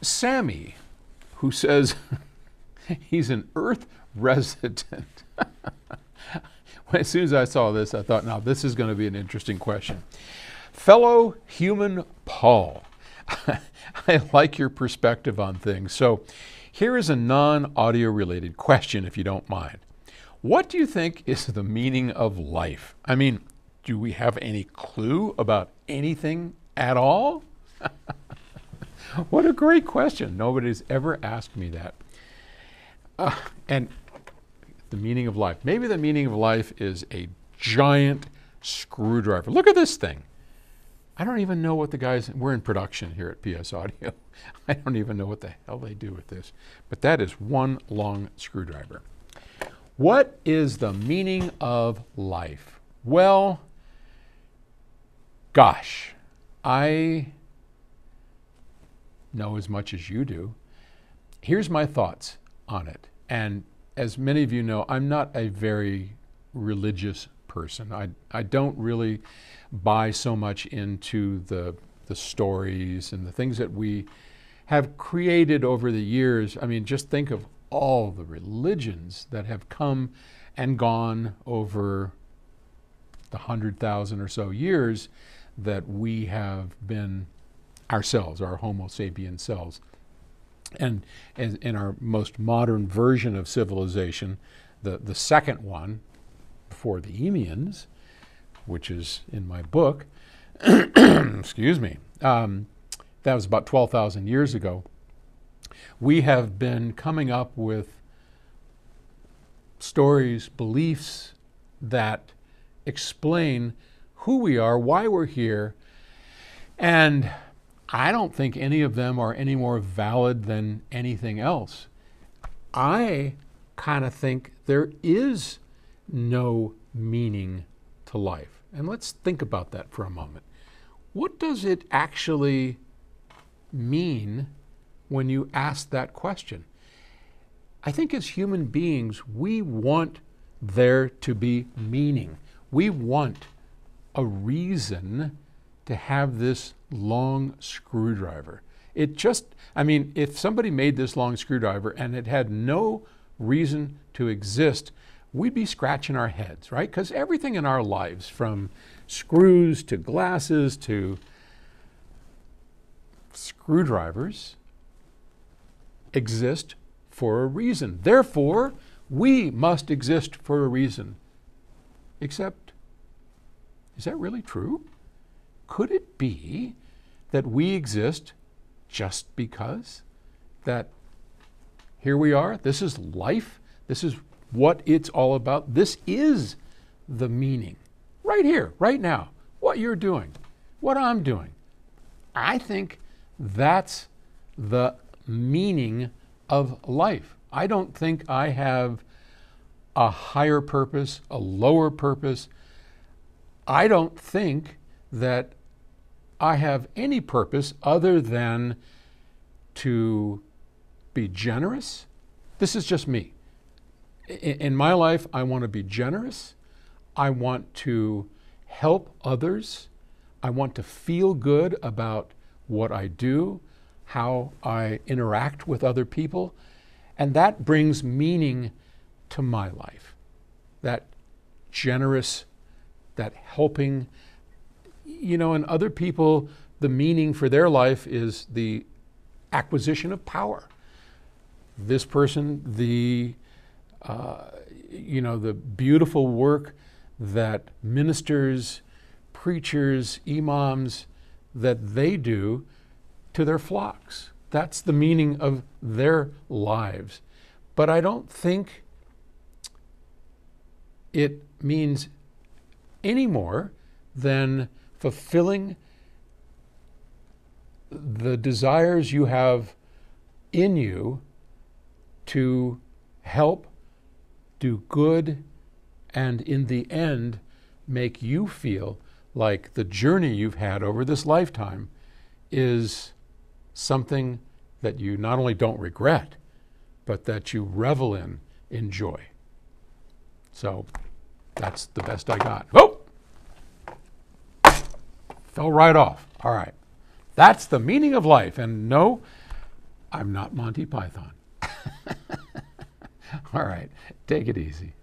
Sammy, who says he's an Earth resident. as soon as I saw this, I thought, now this is going to be an interesting question. Fellow human Paul, I like your perspective on things. So here is a non audio related question, if you don't mind. What do you think is the meaning of life? I mean, do we have any clue about anything at all? What a great question. Nobody's ever asked me that. Uh, and the meaning of life. Maybe the meaning of life is a giant screwdriver. Look at this thing. I don't even know what the guys, we're in production here at PS Audio. I don't even know what the hell they do with this. But that is one long screwdriver. What is the meaning of life? Well, gosh, I know as much as you do. Here's my thoughts on it. And as many of you know, I'm not a very religious person. I, I don't really buy so much into the, the stories and the things that we have created over the years. I mean, just think of all the religions that have come and gone over the 100,000 or so years that we have been ourselves, our Homo sapiens selves. And in our most modern version of civilization, the, the second one, before the Eemians, which is in my book, excuse me, um, that was about 12,000 years ago, we have been coming up with stories, beliefs that explain who we are, why we're here, and I don't think any of them are any more valid than anything else. I kind of think there is no meaning to life. And let's think about that for a moment. What does it actually mean when you ask that question? I think as human beings, we want there to be meaning. We want a reason to have this long screwdriver. It just, I mean, if somebody made this long screwdriver and it had no reason to exist, we'd be scratching our heads, right? Because everything in our lives, from screws to glasses to screwdrivers, exist for a reason. Therefore, we must exist for a reason. Except, is that really true? Could it be that we exist just because? That here we are, this is life, this is what it's all about, this is the meaning. Right here, right now, what you're doing, what I'm doing. I think that's the meaning of life. I don't think I have a higher purpose, a lower purpose. I don't think that I have any purpose other than to be generous. This is just me. In my life, I want to be generous. I want to help others. I want to feel good about what I do, how I interact with other people. And that brings meaning to my life. That generous, that helping, you know, and other people, the meaning for their life is the acquisition of power. This person, the, uh, you know, the beautiful work that ministers, preachers, imams, that they do to their flocks. That's the meaning of their lives. But I don't think it means any more than fulfilling the desires you have in you to help, do good, and in the end, make you feel like the journey you've had over this lifetime is something that you not only don't regret, but that you revel in, enjoy. So that's the best I got. Oh! Fell right off. All right. That's the meaning of life. And no, I'm not Monty Python. All right. Take it easy.